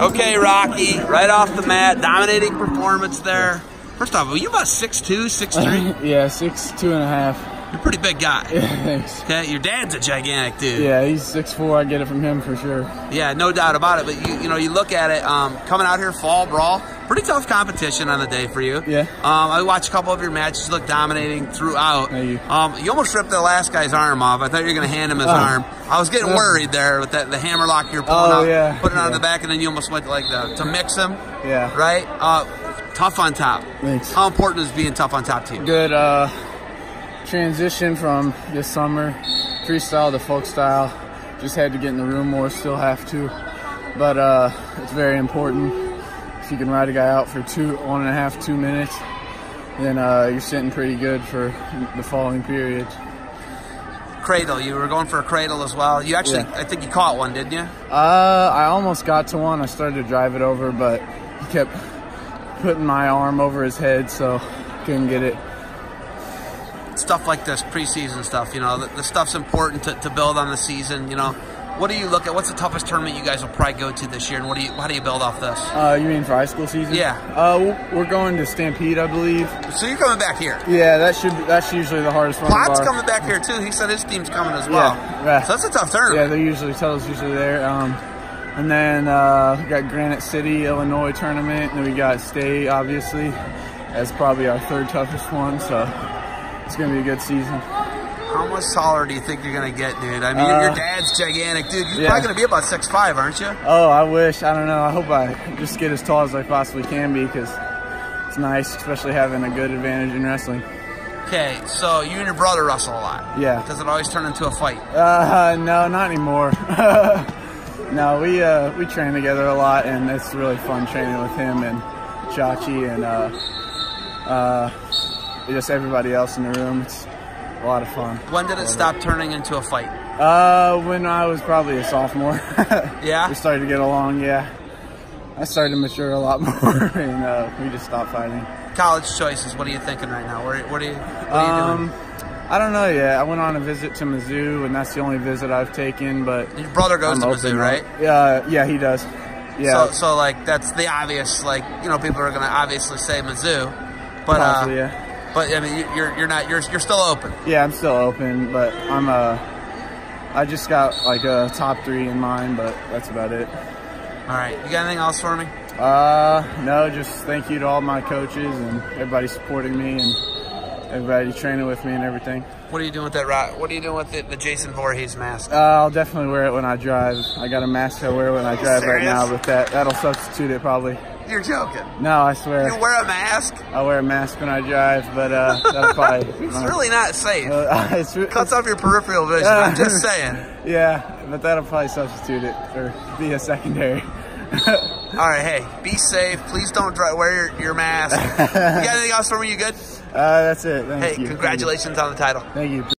Okay, Rocky, right off the mat, dominating performance there. First off, are you about 6'2", 6'3"? yeah, six two and a half. You're a pretty big guy. Yeah, thanks. Okay, your dad's a gigantic dude. Yeah, he's six four. I get it from him for sure. Yeah, no doubt about it. But you, you know, you look at it, um, coming out here, fall brawl, pretty tough competition on the day for you. Yeah. Um, I watched a couple of your matches. You look dominating throughout. Thank you. Um, you almost ripped the last guy's arm off. I thought you were going to hand him his Oh. arm. I was getting Yeah. worried there with that the hammer lock you're pulling Oh, out, yeah. putting it on the back, and then you almost went like the, to mix him. Yeah. Right. Uh, tough on top. Thanks. How important is being tough on top to you? Good uh, transition from this summer freestyle to folk style. Just had to get in the room more. Still have to, but uh, it's very important. If you can ride a guy out for two, one and a half, two minutes, then uh, you're sitting pretty good for the following period. Cradle. You were going for a cradle as well. You actually, Yeah. I think you caught one, didn't you? Uh, I almost got to one. I started to drive it over, but he kept putting my arm over his head, so couldn't get it. stuff like this, preseason stuff, you know, the, the stuff's important to, to build on the season, you know. What do you look at? What's the toughest tournament you guys will probably go to this year, and what do you, how do you build off this? Uh, you mean for high school season? Yeah. Uh, we're going to Stampede, I believe. So you're coming back here. Yeah, that should be, that's usually the hardest one. of Plot's coming back here too. He said his team's coming as well. Yeah, yeah. So that's a tough tournament. Yeah, they usually tell us usually there. Um, and then uh, we got Granite City, Illinois tournament, and then we got State, obviously, That's probably our third toughest one. So it's gonna be a good season. How much taller do you think you're gonna get, dude? I mean, your- your Uh, dad's gigantic, dude. You're yeah. probably gonna be about six five, aren't you? Oh, I wish. I don't know. I hope I just get as tall as I possibly can be because it's nice, especially having a good advantage in wrestling. Okay, so you and your brother wrestle a lot. Yeah. Does it always turn into a fight? Uh, no, not anymore. no, we uh, we train together a lot, and it's really fun training with him and Chachi and uh, uh, just everybody else in the room. It's a lot of fun. When did it stop turning into a fight? Uh, when I was probably a sophomore. Yeah? we started to get along. Yeah, I started to mature a lot more, and uh, we just stopped fighting. College choices. What are you thinking right now? Where, what are you? What are you doing? Um, I don't know yet. I went on a visit to Mizzou, and that's the only visit I've taken. But Your brother goes I'm to Mizzou, right? Yeah, yeah, he does. Yeah, So, so like that's the obvious. Like you know, people are going to obviously say Mizzou, but uh, yeah. But I mean, you- you're you're not you're you're still open. Yeah, I'm still open, but I'm uh, I just got like a top three in mind, but that's about it. All right, you got anything else for me? Uh, no, just thank you to all my coaches and everybody supporting me and everybody training with me and everything. What are you doing with that? rock? What are you doing with the, the Jason Voorhees mask? Uh, I'll definitely wear it when I drive. I got a mask I wear when I drive right now, but that that'll substitute it probably. You're joking. No, I swear. You wear a mask? I wear a mask when I drive, but uh, that'll probably. It's really not safe. Uh, it's, Cuts off your peripheral vision. I'm just saying. Yeah, but that'll probably substitute it or be a secondary. All right, hey, be safe. Please don't dri wear your, your mask. you got anything else for me? You good? Uh, that's it. Thank Hey, you. Thank congratulations on the title. Thank you.